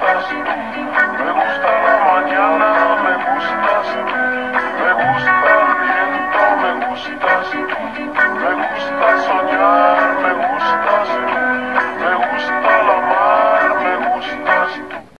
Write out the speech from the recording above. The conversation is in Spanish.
Me gusta la mañana, me gusta.